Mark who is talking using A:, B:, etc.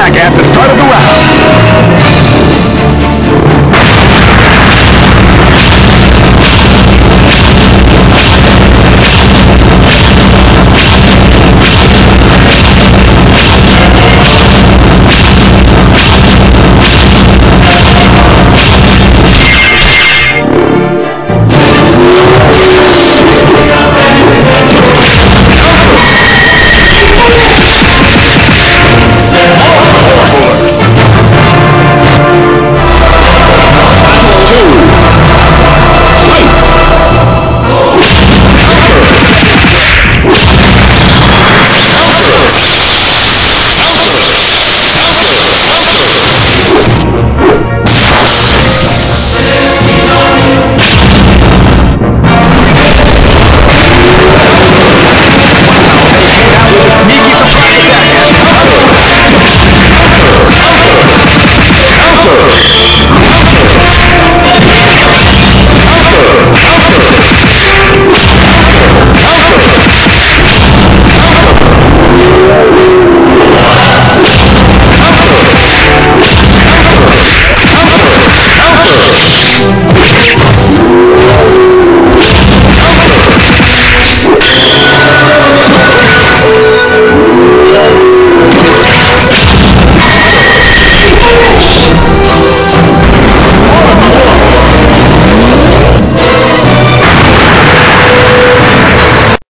A: back at.